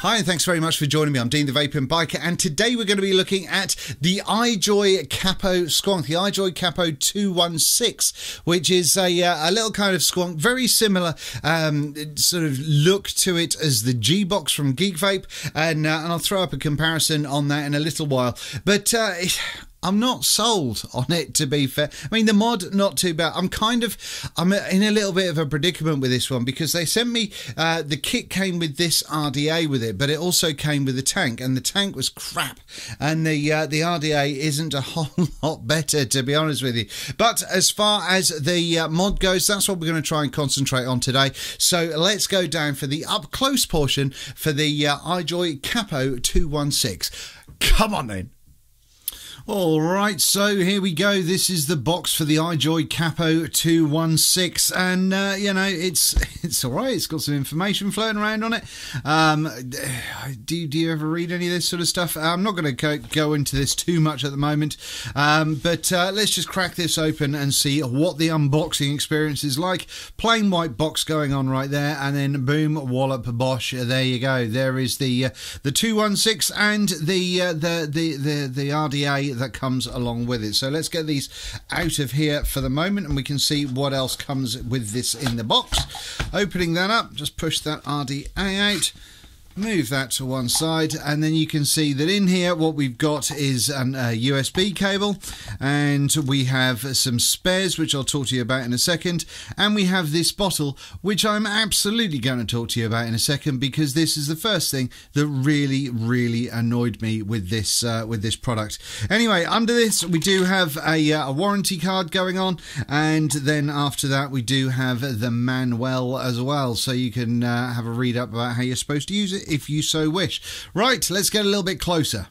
Hi, and thanks very much for joining me. I'm Dean the Vaping Biker, and today we're going to be looking at the iJoy Capo Squonk, the iJoy Capo 216, which is a, uh, a little kind of squonk, very similar um, sort of look to it as the G Box from Geek Vape, and, uh, and I'll throw up a comparison on that in a little while. But uh, I'm not sold on it to be fair. I mean, the mod not too bad. I'm kind of I'm in a little bit of a predicament with this one because they sent me uh, the kit came with this RDA with it, but it also came with the tank, and the tank was crap, and the uh, the RDA isn't a whole lot better to be honest with you. But as far as the uh, mod goes, that's what we're going to try and concentrate on today. So let's go down for the up close portion for the uh, iJoy Capo 216. Come on then. All right, so here we go. This is the box for the iJoy Capo 216, and uh, you know it's it's all right. It's got some information floating around on it. Um, do do you ever read any of this sort of stuff? I'm not going to go, into this too much at the moment, um, but uh, let's just crack this open and see what the unboxing experience is like. Plain white box going on right there, and then boom, wallop, bosh. There you go. There is the uh, the 216 and the uh, the the the the RDA that comes along with it. So let's get these out of here for the moment and we can see what else comes with this in the box. Opening that up, just push that RDA out move that to one side and then you can see that in here what we've got is a USB cable and we have some spares which I'll talk to you about in a second and we have this bottle which I'm absolutely going to talk to you about in a second because this is the first thing that really really annoyed me with this uh, with this product. Anyway under this we do have a, uh, a warranty card going on and then after that we do have the Manuel as well so you can uh, have a read up about how you're supposed to use it if you so wish. Right, let's get a little bit closer.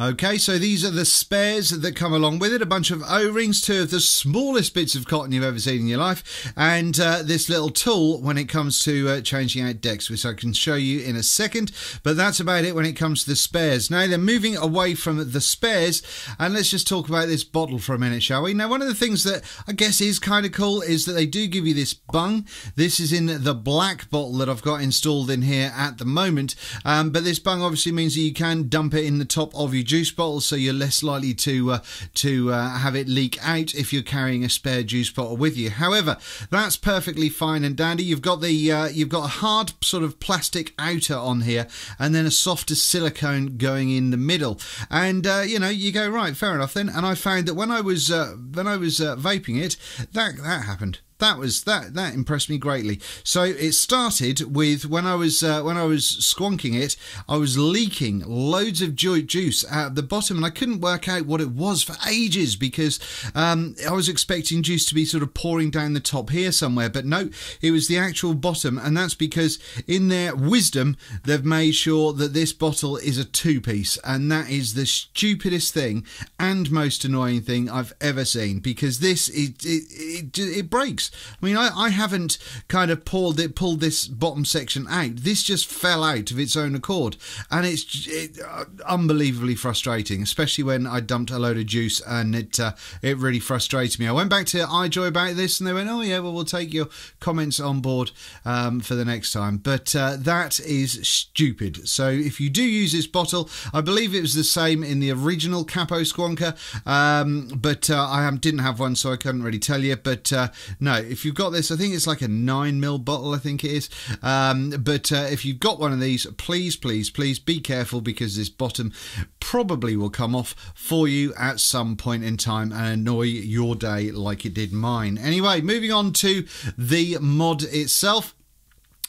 Okay, so these are the spares that come along with it. A bunch of O-rings, two of the smallest bits of cotton you've ever seen in your life, and uh, this little tool when it comes to uh, changing out decks, which I can show you in a second. But that's about it when it comes to the spares. Now, they're moving away from the spares, and let's just talk about this bottle for a minute, shall we? Now, one of the things that I guess is kind of cool is that they do give you this bung. This is in the black bottle that I've got installed in here at the moment, um, but this bung obviously means that you can dump it in the top of your juice bottle, so you're less likely to uh, to uh, have it leak out if you're carrying a spare juice bottle with you. However, that's perfectly fine and dandy. You've got the uh, you've got a hard sort of plastic outer on here, and then a softer silicone going in the middle. And uh, you know, you go right, fair enough then. And I found that when I was uh, when I was uh, vaping it, that that happened that was that that impressed me greatly. So it started with when I was uh, when I was squonking it, I was leaking loads of juice out the bottom, and I couldn't work out what it was for ages because um, I was expecting juice to be sort of pouring down the top here somewhere, but no, it was the actual bottom, and that's because in their wisdom they've made sure that this bottle is a two piece, and that is the stupidest thing and most annoying thing I've ever seen because this it it, it, it breaks. I mean, I, I haven't kind of pulled it, pulled this bottom section out. This just fell out of its own accord, and it's it, uh, unbelievably frustrating, especially when I dumped a load of juice and it uh, it really frustrated me. I went back to iJoy about this, and they went, "Oh yeah, well we'll take your comments on board um, for the next time." But uh, that is stupid. So if you do use this bottle, I believe it was the same in the original Capo Squonker, um, but uh, I didn't have one, so I couldn't really tell you. But uh, no, if you've got this, I think it's like a nine mil bottle, I think it is. Um, but uh, if you've got one of these, please, please, please be careful because this bottom probably will come off for you at some point in time and annoy your day like it did mine. Anyway, moving on to the mod itself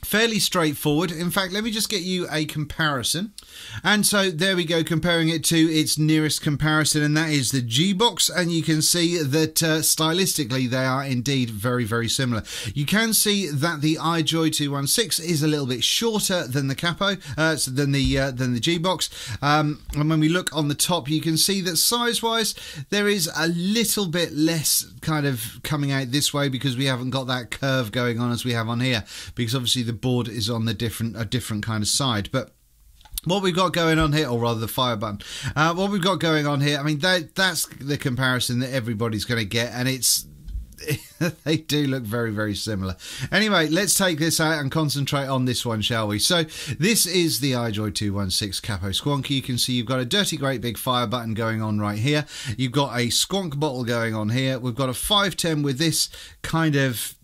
fairly straightforward. In fact, let me just get you a comparison. And so there we go, comparing it to its nearest comparison, and that is the G-Box. And you can see that uh, stylistically they are indeed very, very similar. You can see that the iJoy 216 is a little bit shorter than the Capo, uh, than the uh, than the G-Box. Um, and when we look on the top, you can see that size-wise there is a little bit less kind of coming out this way because we haven't got that curve going on as we have on here. Because obviously the board is on the different a different kind of side, but what we've got going on here, or rather the fire button, uh, what we've got going on here, I mean, that that's the comparison that everybody's going to get, and it's they do look very, very similar. Anyway, let's take this out and concentrate on this one, shall we? So, this is the iJoy 216 Capo Squonky. You can see you've got a dirty, great big fire button going on right here. You've got a squonk bottle going on here. We've got a 510 with this kind of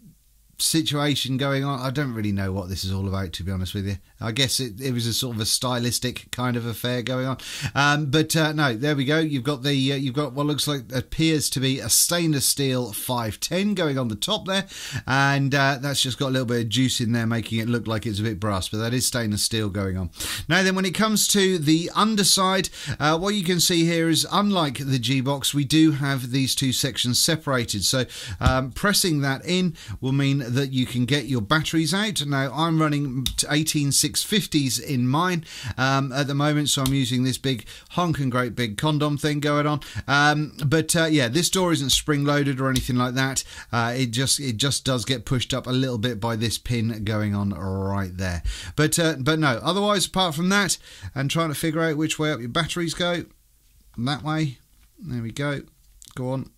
situation going on. I don't really know what this is all about, to be honest with you. I guess it, it was a sort of a stylistic kind of affair going on. Um, but uh, no, there we go. You've got the uh, you've got what looks like appears to be a stainless steel 510 going on the top there, and uh, that's just got a little bit of juice in there, making it look like it's a bit brass. But that is stainless steel going on. Now then, when it comes to the underside, uh, what you can see here is unlike the G box, we do have these two sections separated. So um, pressing that in will mean that you can get your batteries out. Now I'm running 18650s in mine um, at the moment, so I'm using this big honking great big condom thing going on. Um, but uh, yeah, this door isn't spring loaded or anything like that. Uh, it just it just does get pushed up a little bit by this pin going on right there. But uh, but no, otherwise apart from that, and trying to figure out which way up your batteries go, that way. There we go. Go on.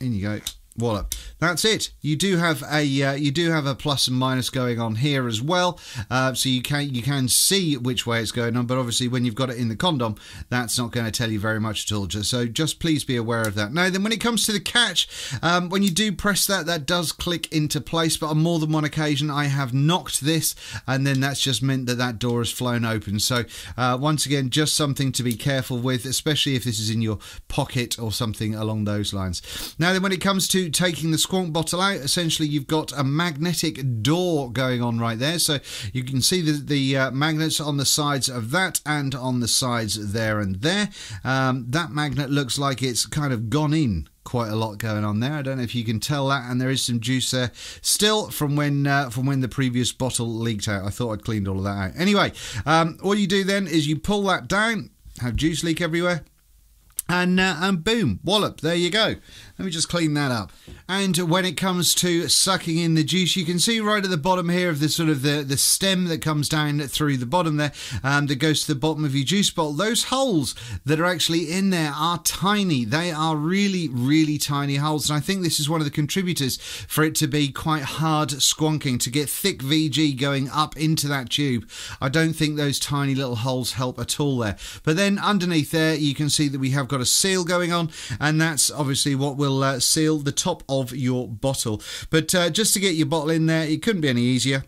In you go. Wallop. That's it. You do have a uh, you do have a plus and minus going on here as well, uh, so you can you can see which way it's going on. But obviously, when you've got it in the condom, that's not going to tell you very much at all. So just please be aware of that. Now, then, when it comes to the catch, um, when you do press that, that does click into place. But on more than one occasion, I have knocked this, and then that's just meant that that door has flown open. So uh, once again, just something to be careful with, especially if this is in your pocket or something along those lines. Now, then, when it comes to taking the squonk bottle out, essentially you've got a magnetic door going on right there. So you can see the, the uh, magnets on the sides of that and on the sides there and there. Um, that magnet looks like it's kind of gone in quite a lot going on there. I don't know if you can tell that, and there is some juice there still from when uh, from when the previous bottle leaked out. I thought I'd cleaned all of that out. Anyway, um, all you do then is you pull that down, have juice leak everywhere, and uh, and boom, wallop, there you go. Let me just clean that up. And when it comes to sucking in the juice, you can see right at the bottom here of the sort of the, the stem that comes down through the bottom there, um, that goes to the bottom of your juice bottle. Those holes that are actually in there are tiny. They are really, really tiny holes. And I think this is one of the contributors for it to be quite hard squonking, to get thick VG going up into that tube. I don't think those tiny little holes help at all there. But then underneath there, you can see that we have got a seal going on, and that's obviously what will will uh, seal the top of your bottle. But uh, just to get your bottle in there, it couldn't be any easier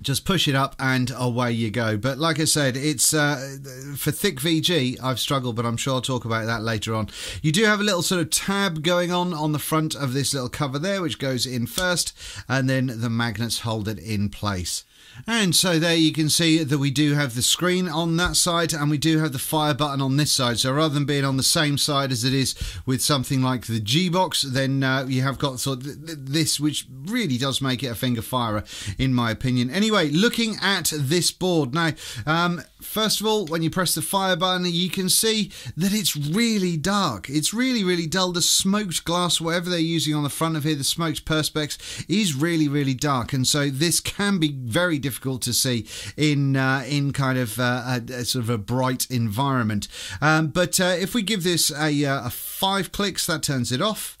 just push it up and away you go. But like I said, it's uh, for thick VG. I've struggled, but I'm sure I'll talk about that later on. You do have a little sort of tab going on on the front of this little cover there, which goes in first, and then the magnets hold it in place. And so there you can see that we do have the screen on that side and we do have the fire button on this side. So rather than being on the same side as it is with something like the G-Box, then uh, you have got sort of this, which really does make it a finger firer, in my opinion. Anyway, looking at this board. Now, um, first of all, when you press the fire button, you can see that it's really dark. It's really, really dull. The smoked glass, whatever they're using on the front of here, the smoked perspex, is really, really dark. And so this can be very difficult to see in uh, in kind of uh, a, a, sort of a bright environment. Um, but uh, if we give this a, uh, a five clicks, that turns it off.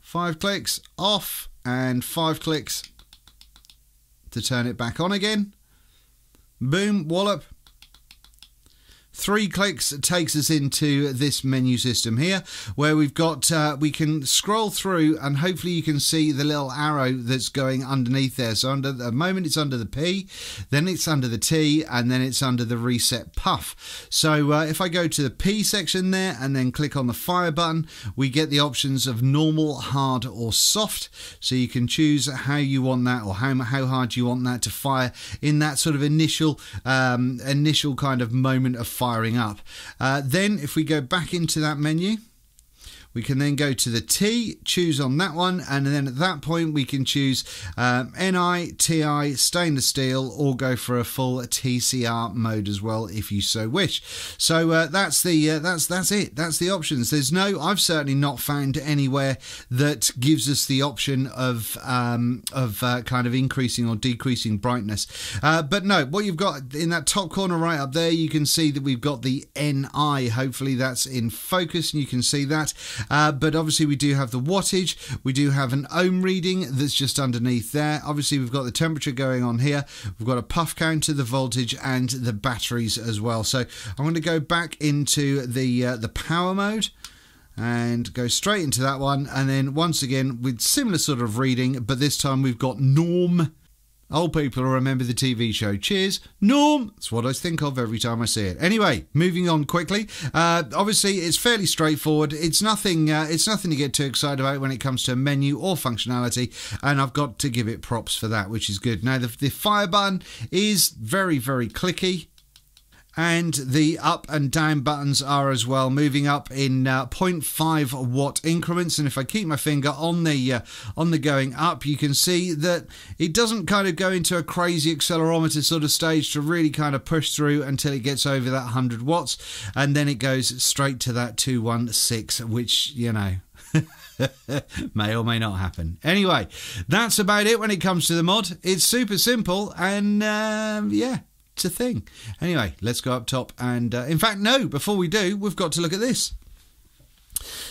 Five clicks off, and five clicks to turn it back on again. Boom, wallop. Three clicks takes us into this menu system here where we've got, uh, we can scroll through and hopefully you can see the little arrow that's going underneath there. So under the moment it's under the P, then it's under the T and then it's under the reset puff. So uh, if I go to the P section there and then click on the fire button, we get the options of normal, hard or soft. So you can choose how you want that or how, how hard you want that to fire in that sort of initial, um, initial kind of moment of fire firing up. Uh, then if we go back into that menu, we can then go to the T, choose on that one, and then at that point we can choose um, NI, TI, stainless steel, or go for a full TCR mode as well if you so wish. So uh, that's the uh, that's that's it. That's the options. There's no. I've certainly not found anywhere that gives us the option of um, of uh, kind of increasing or decreasing brightness. Uh, but no, what you've got in that top corner right up there, you can see that we've got the NI. Hopefully that's in focus, and you can see that. Uh, but obviously, we do have the wattage. We do have an ohm reading that's just underneath there. Obviously, we've got the temperature going on here. We've got a puff counter, the voltage, and the batteries as well. So I'm going to go back into the uh, the power mode and go straight into that one and then once again with similar sort of reading but this time we've got norm Old people will remember the TV show. Cheers, Norm. That's what I think of every time I see it. Anyway, moving on quickly. Uh, obviously, it's fairly straightforward. It's nothing. Uh, it's nothing to get too excited about when it comes to menu or functionality, and I've got to give it props for that, which is good. Now, the, the fire button is very, very clicky and the up and down buttons are as well moving up in uh, 0.5 watt increments and if I keep my finger on the uh, on the going up you can see that it doesn't kind of go into a crazy accelerometer sort of stage to really kind of push through until it gets over that 100 watts and then it goes straight to that 216 which you know may or may not happen. Anyway, that's about it when it comes to the mod. It's super simple and um, yeah, a thing. Anyway, let's go up top. And uh, in fact, no, before we do, we've got to look at this.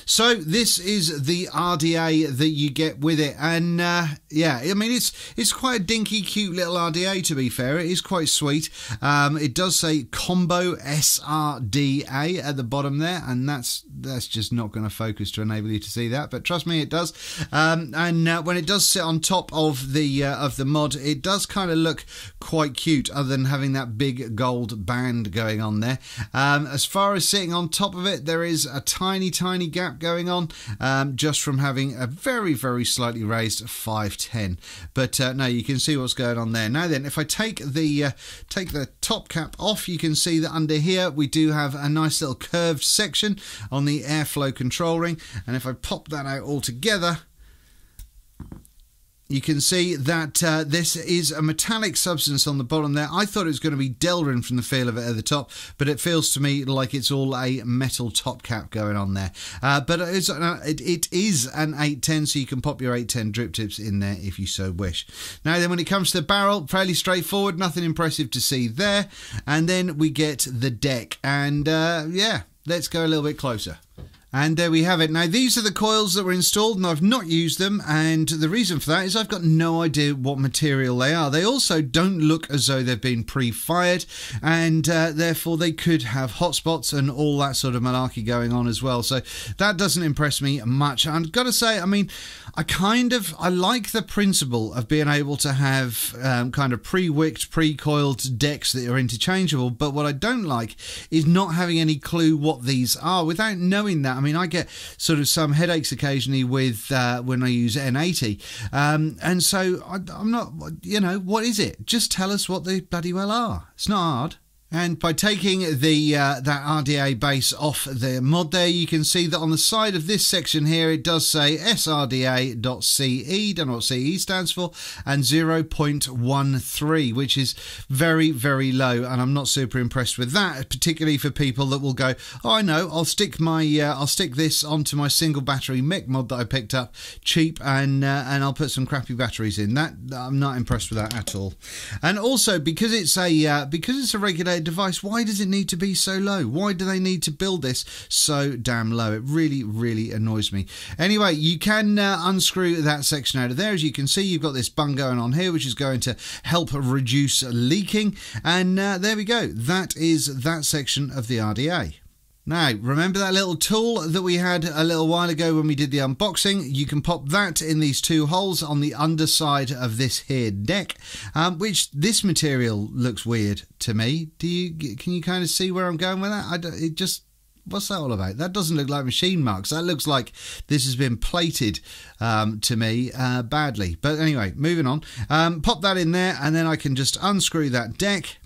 So this is the RDA that you get with it, and uh, yeah, I mean it's it's quite a dinky, cute little RDA. To be fair, it is quite sweet. Um, it does say combo SRDA at the bottom there, and that's that's just not going to focus to enable you to see that. But trust me, it does. Um, and uh, when it does sit on top of the uh, of the mod, it does kind of look quite cute, other than having that big gold band going on there. Um, as far as sitting on top of it, there is a tiny, tiny gap going on um, just from having a very, very slightly raised 510. But uh, now you can see what's going on there. Now then, if I take the uh, take the top cap off, you can see that under here we do have a nice little curved section on the airflow control ring. And if I pop that out all together, you can see that uh, this is a metallic substance on the bottom there. I thought it was going to be Delrin from the feel of it at the top, but it feels to me like it's all a metal top cap going on there. Uh, but it's, uh, it, it is an 810, so you can pop your 810 drip tips in there if you so wish. Now then, when it comes to the barrel, fairly straightforward, nothing impressive to see there. And then we get the deck, and uh, yeah, let's go a little bit closer. And there we have it. Now, these are the coils that were installed, and I've not used them. And the reason for that is I've got no idea what material they are. They also don't look as though they've been pre fired, and uh, therefore they could have hotspots and all that sort of malarkey going on as well. So that doesn't impress me much. I've got to say, I mean, I kind of I like the principle of being able to have um, kind of pre-wicked, pre-coiled decks that are interchangeable. But what I don't like is not having any clue what these are without knowing that. I mean, I get sort of some headaches occasionally with uh, when I use N80, um, and so I, I'm not. You know, what is it? Just tell us what they bloody well are. It's not hard. And by taking the uh, that RDA base off the mod there, you can see that on the side of this section here, it does say srda.ce, don't know what CE stands for, and 0.13, which is very, very low. And I'm not super impressed with that, particularly for people that will go, oh, I know, I'll stick my, uh, I'll stick this onto my single battery mech mod that I picked up cheap, and uh, and I'll put some crappy batteries in. That I'm not impressed with that at all. And also because it's a uh, because it's a regular device, why does it need to be so low? Why do they need to build this so damn low? It really, really annoys me. Anyway, you can uh, unscrew that section out of there. As you can see, you've got this bung going on here, which is going to help reduce leaking. And uh, there we go. That is that section of the RDA. Now, remember that little tool that we had a little while ago when we did the unboxing? You can pop that in these two holes on the underside of this here deck, um, which this material looks weird to me. Do you can you kind of see where I'm going with that? I it just what's that all about? That doesn't look like machine marks. That looks like this has been plated um, to me uh, badly. But anyway, moving on. Um, pop that in there, and then I can just unscrew that deck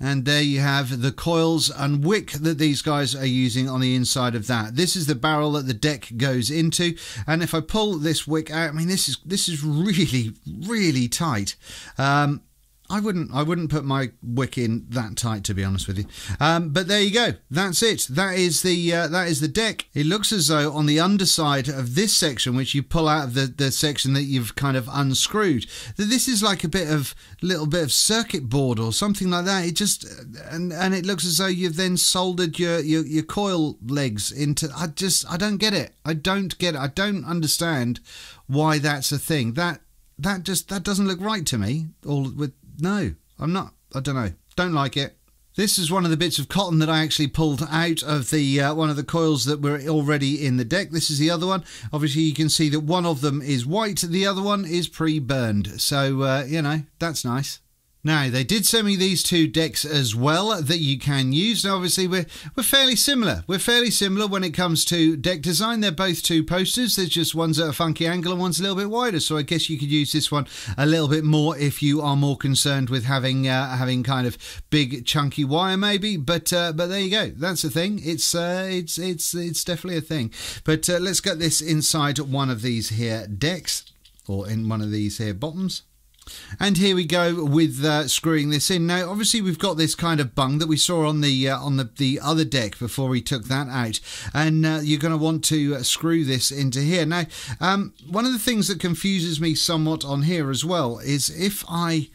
and there you have the coils and wick that these guys are using on the inside of that. This is the barrel that the deck goes into. And if I pull this wick out, I mean, this is this is really, really tight. Um, I wouldn't. I wouldn't put my wick in that tight, to be honest with you. Um, but there you go. That's it. That is the uh, that is the deck. It looks as though on the underside of this section, which you pull out of the, the section that you've kind of unscrewed, that this is like a bit of little bit of circuit board or something like that. It just and and it looks as though you've then soldered your your, your coil legs into. I just I don't get it. I don't get it. I don't understand why that's a thing. That that just that doesn't look right to me. All with no, I'm not. I don't know. Don't like it. This is one of the bits of cotton that I actually pulled out of the uh, one of the coils that were already in the deck. This is the other one. Obviously, you can see that one of them is white, the other one is pre-burned. So uh, you know that's nice. Now, they did send me these two decks as well that you can use. Now, obviously, we're, we're fairly similar. We're fairly similar when it comes to deck design. They're both two posters. There's just one's at a funky angle and one's a little bit wider. So I guess you could use this one a little bit more if you are more concerned with having uh, having kind of big chunky wire, maybe. But uh, but there you go. That's a thing. It's uh, it's it's it's definitely a thing. But uh, let's get this inside one of these here decks or in one of these here bottoms. And here we go with uh, screwing this in. Now, obviously, we've got this kind of bung that we saw on the uh, on the, the other deck before we took that out, and uh, you're going to want to uh, screw this into here. Now, um, one of the things that confuses me somewhat on here as well is if I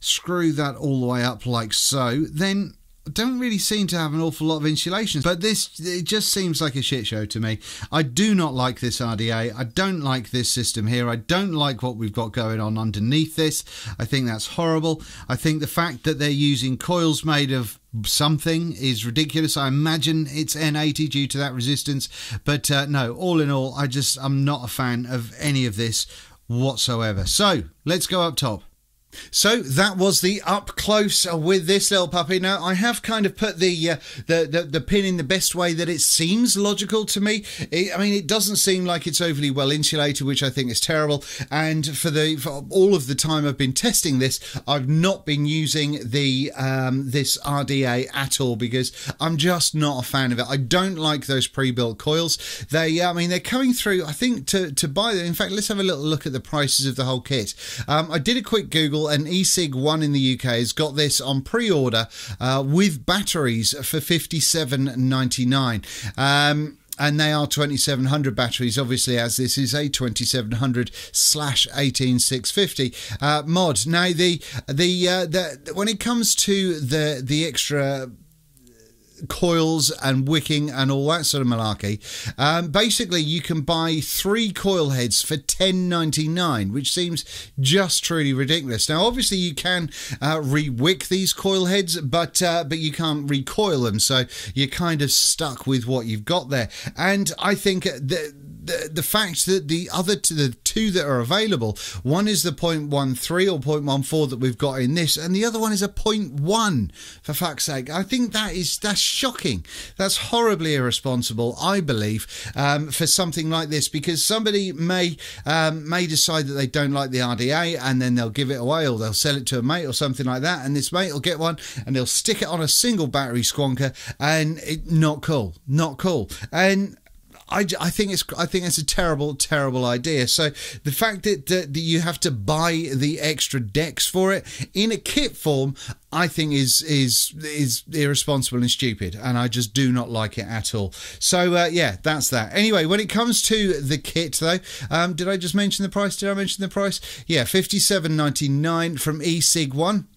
screw that all the way up like so, then don't really seem to have an awful lot of insulation, but this it just seems like a shit show to me. I do not like this RDA. I don't like this system here. I don't like what we've got going on underneath this. I think that's horrible. I think the fact that they're using coils made of something is ridiculous. I imagine it's N80 due to that resistance, but uh, no, all in all, I just I'm not a fan of any of this whatsoever. So let's go up top. So that was the up close with this little puppy. Now I have kind of put the uh, the, the, the pin in the best way that it seems logical to me. It, I mean, it doesn't seem like it's overly well insulated, which I think is terrible. And for the for all of the time I've been testing this, I've not been using the um, this RDA at all because I'm just not a fan of it. I don't like those pre-built coils. They, I mean, they're coming through. I think to to buy them. In fact, let's have a little look at the prices of the whole kit. Um, I did a quick Google an eSig 1 in the UK has got this on pre order uh, with batteries for $57.99. Um, and they are 2700 batteries obviously as this is a 2700 slash 18650 uh, mod now the the uh, the when it comes to the the extra coils and wicking and all that sort of malarkey. Um, basically, you can buy three coil heads for ten ninety nine, which seems just truly ridiculous. Now, obviously, you can uh, re-wick these coil heads, but uh, but you can't recoil them, so you're kind of stuck with what you've got there. And I think that the, the fact that the other two, the two that are available, one is the 0.13 or 0.14 that we've got in this, and the other one is a 0.1. For fuck's sake, I think that is that's shocking. That's horribly irresponsible, I believe, um, for something like this because somebody may um, may decide that they don't like the RDA and then they'll give it away or they'll sell it to a mate or something like that, and this mate will get one and they'll stick it on a single battery squonker, and it not cool, not cool, and I, I think it's I think it's a terrible terrible idea. So the fact that, that, that you have to buy the extra decks for it in a kit form, I think is is is irresponsible and stupid, and I just do not like it at all. So uh, yeah, that's that. Anyway, when it comes to the kit though, um, did I just mention the price? Did I mention the price? Yeah, fifty seven ninety nine from eSig one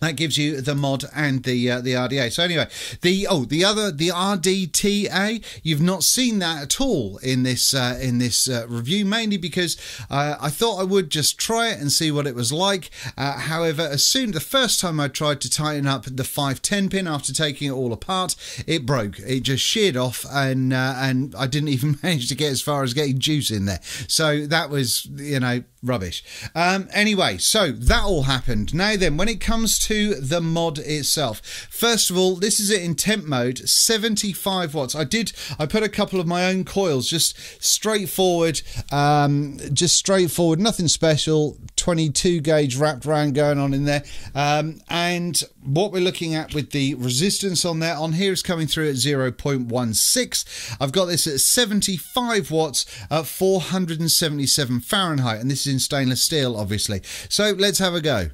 that gives you the mod and the uh, the RDA. So anyway, the oh the other the RDTA you've not seen that at all in this uh, in this uh, review mainly because uh, I thought I would just try it and see what it was like. Uh, however, as soon the first time I tried to tighten up the 510 pin after taking it all apart, it broke. It just sheared off and uh, and I didn't even manage to get as far as getting juice in there. So that was you know rubbish. Um, anyway, so that all happened. Now then, when it comes to the mod itself, first of all, this is it in temp mode, 75 watts. I did, I put a couple of my own coils, just straightforward, um, just straightforward, nothing special, 22 gauge wrapped around going on in there. Um, and what we're looking at with the resistance on there on here is coming through at 0.16 i've got this at 75 watts at 477 fahrenheit and this is in stainless steel obviously. So let's have a go.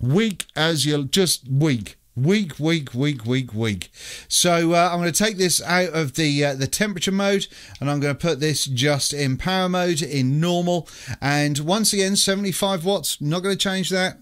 Weak as you'll just weak. Weak, week, week, week, week. So uh, I'm going to take this out of the uh, the temperature mode, and I'm going to put this just in power mode in normal. And once again, 75 watts. Not going to change that.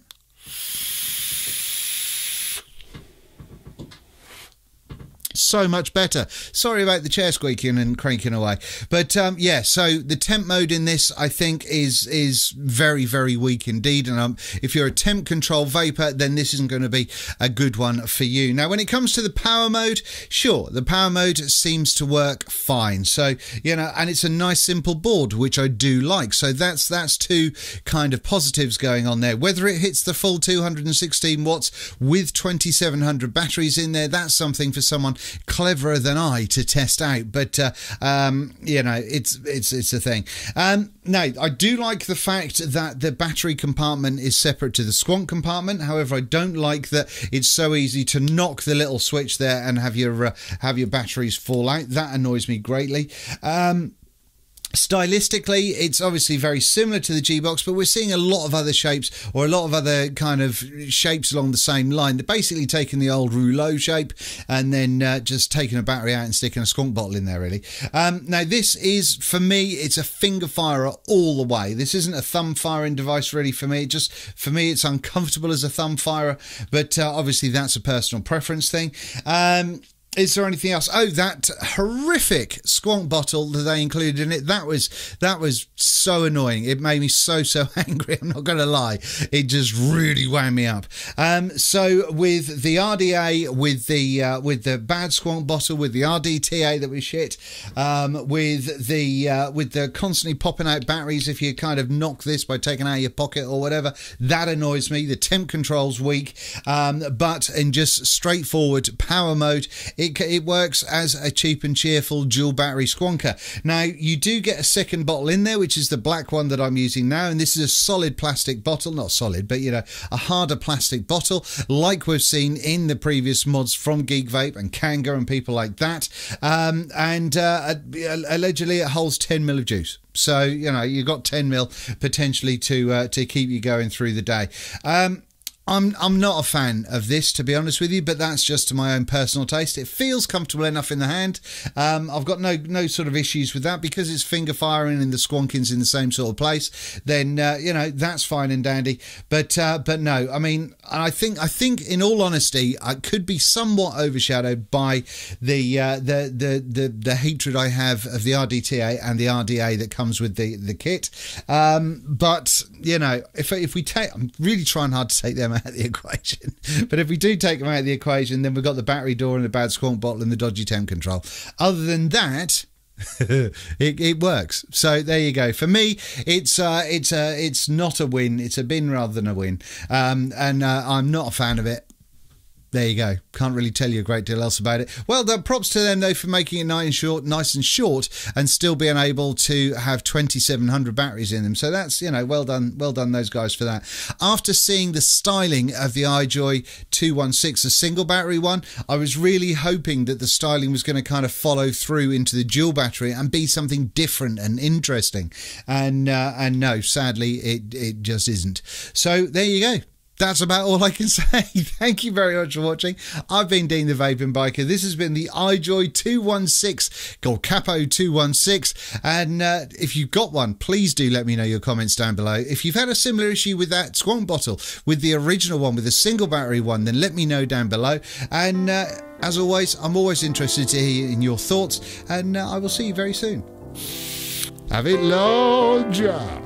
So much better. Sorry about the chair squeaking and cranking away, but um, yeah. So the temp mode in this, I think, is is very very weak indeed. And um, if you're a temp control vapor, then this isn't going to be a good one for you. Now, when it comes to the power mode, sure, the power mode seems to work fine. So you know, and it's a nice simple board, which I do like. So that's that's two kind of positives going on there. Whether it hits the full 216 watts with 2700 batteries in there, that's something for someone cleverer than I to test out. But uh, um, you know, it's it's it's a thing. Um, now, I do like the fact that the battery compartment is separate to the squonk compartment. However, I don't like that it's so easy to knock the little switch there and have your uh, have your batteries fall out. That annoys me greatly. Um, Stylistically, it's obviously very similar to the G Box, but we're seeing a lot of other shapes or a lot of other kind of shapes along the same line. They're basically taking the old Reuleaux shape and then uh, just taking a battery out and sticking a squonk bottle in there, really. Um, now, this is, for me, it's a finger firer all the way. This isn't a thumb firing device, really, for me. It just, for me, it's uncomfortable as a thumb firer, but uh, obviously that's a personal preference thing. Um, is there anything else? Oh, that horrific squonk bottle that they included in it. That was that was so annoying. It made me so so angry. I'm not going to lie. It just really wound me up. Um, so with the RDA, with the uh, with the bad squonk bottle, with the RDTA that was shit, um, with the uh, with the constantly popping out batteries if you kind of knock this by taking out your pocket or whatever, that annoys me. The temp control's weak, um, but in just straightforward power mode. It it, it works as a cheap and cheerful dual battery squonker. Now, you do get a second bottle in there, which is the black one that I'm using now. And this is a solid plastic bottle, not solid, but you know, a harder plastic bottle, like we've seen in the previous mods from Geek Vape and Kanger and people like that. Um, and uh, allegedly, it holds 10 mil of juice. So you know you've got 10 mil potentially to uh, to keep you going through the day. Um, I'm I'm not a fan of this to be honest with you, but that's just to my own personal taste. It feels comfortable enough in the hand. Um, I've got no no sort of issues with that because it's finger firing and the squonking's in the same sort of place. Then uh, you know that's fine and dandy. But uh, but no, I mean I think I think in all honesty, I could be somewhat overshadowed by the uh, the, the the the hatred I have of the RDTA and the RDA that comes with the the kit. Um, but you know if if we take, I'm really trying hard to take them out of the equation. But if we do take them out of the equation, then we've got the battery door and the bad squonk bottle and the dodgy temp control. Other than that, it, it works. So there you go. For me, it's uh, it's uh, it's not a win. It's a bin rather than a win. Um, and uh, I'm not a fan of it there you go. Can't really tell you a great deal else about it. Well done. Props to them though for making it nice and short, nice and short, and still being able to have 2,700 batteries in them. So that's you know well done, well done those guys for that. After seeing the styling of the iJoy 216, a single battery one, I was really hoping that the styling was going to kind of follow through into the dual battery and be something different and interesting. And uh, and no, sadly it it just isn't. So there you go that's about all I can say. Thank you very much for watching. I've been Dean the Vaping Biker. This has been the iJoy 216 called Capo 216. And uh, if you've got one, please do let me know your comments down below. If you've had a similar issue with that squonk bottle, with the original one, with the single battery one, then let me know down below. And uh, as always, I'm always interested to hear in your thoughts. And uh, I will see you very soon. Have it John.